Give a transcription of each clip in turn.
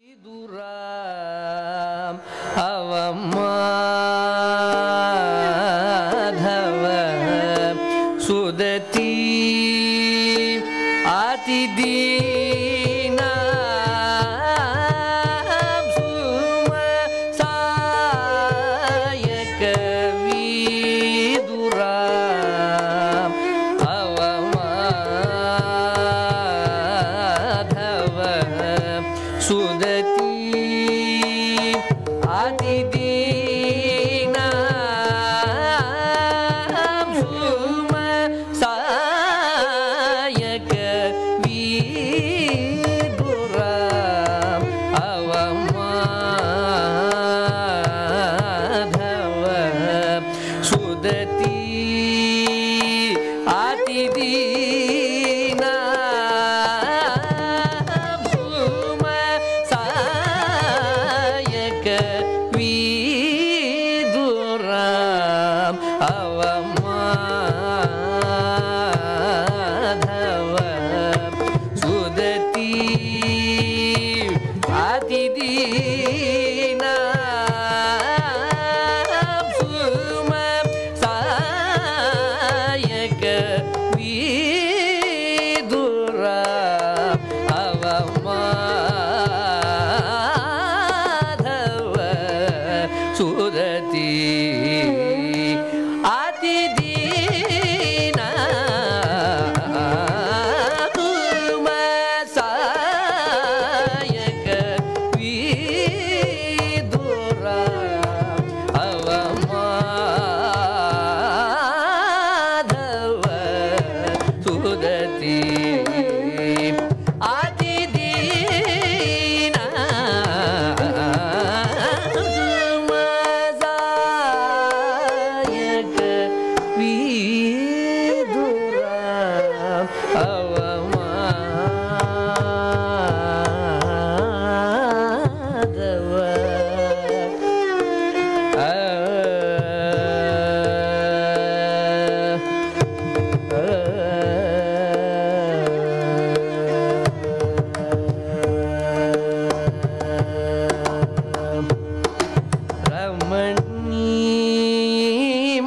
Idurá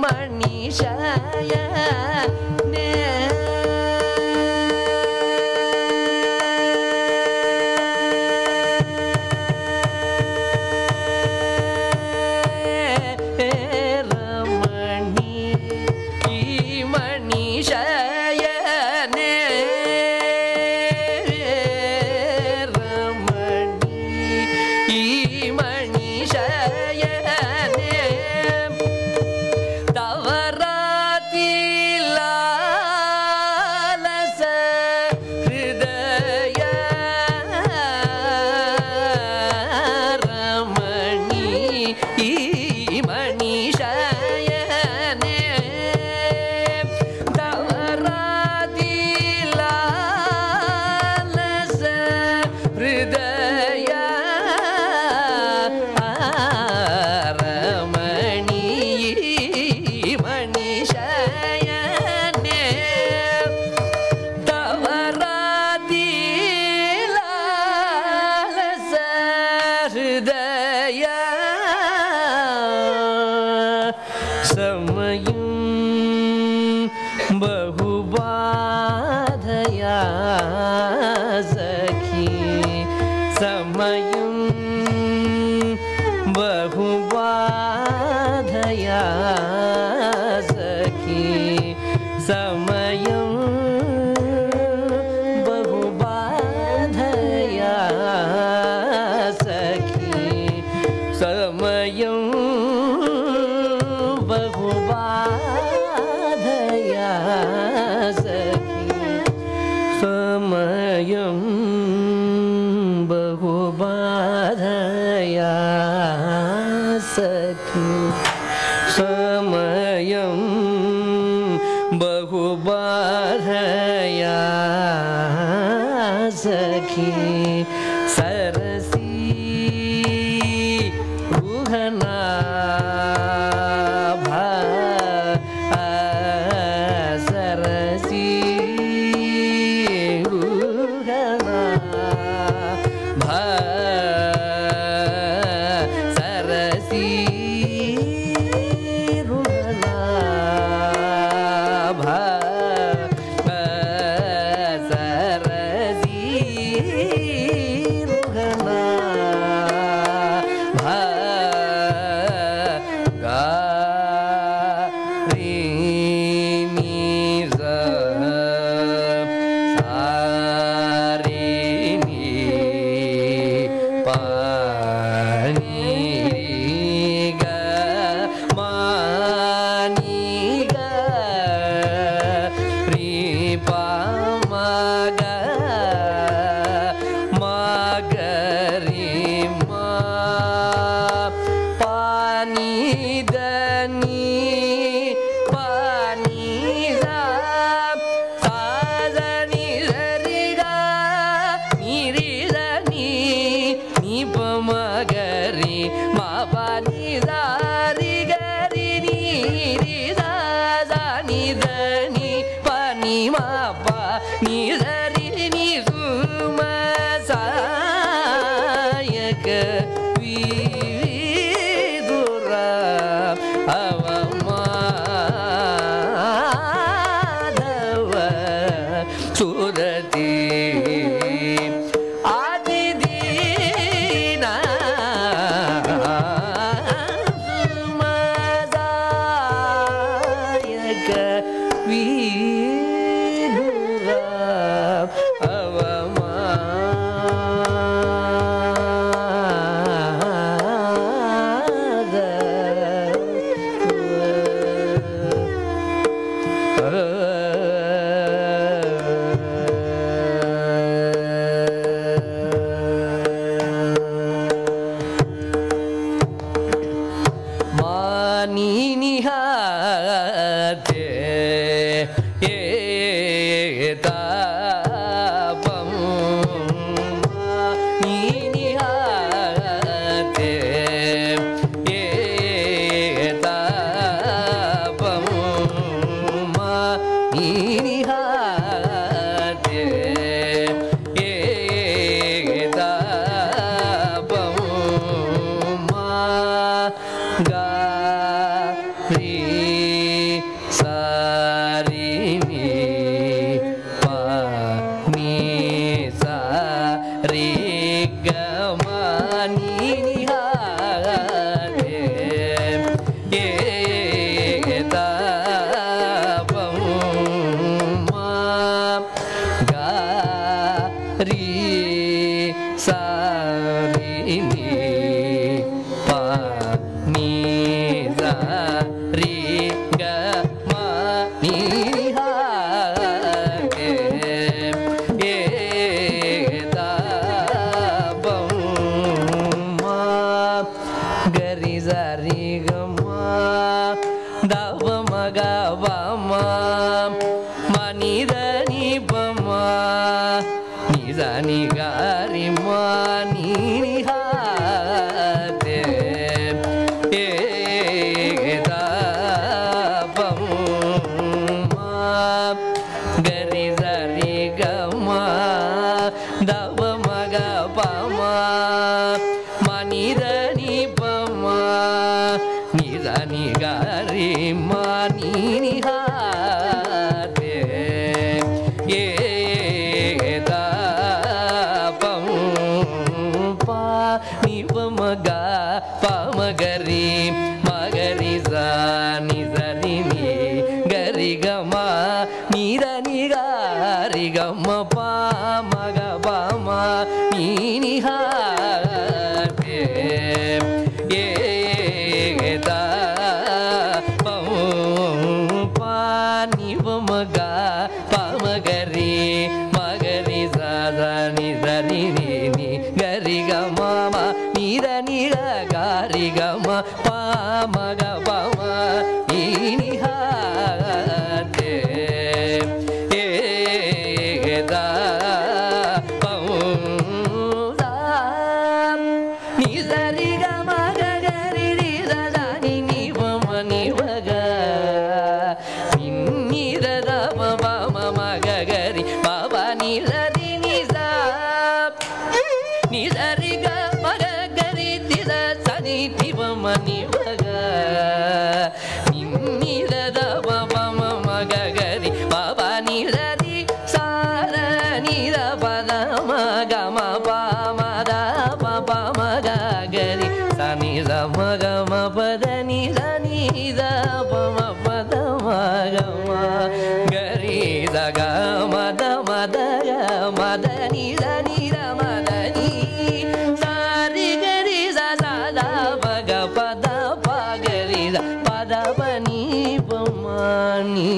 Manisha समयं बहुबाधया सखी। समयं बहुबाधया सखी। समयं बहुबा दया ಗರಿ ಮಾ ಪಾನಿ ದಾರಿ ಗರಿ ನೀರಿ ದಾನಿ ಧನಿ ಪಾನಿ ಮಾ ಪಾನಿ ಧರಿ ನೀ ಸುಮ ಸಾಯಕ ವೀದುರ ಅವ Madhava Surati Sarigama Dava Magava Mama الرحيم పగ మగమ పామద పమగ గరి సని సమగమ పద ని సని ద పమ పద మగమ గరి దగ మద మద గ మద ని సని ద మద ని సారి గరి సద పగ పద పగరి పద పని పమాని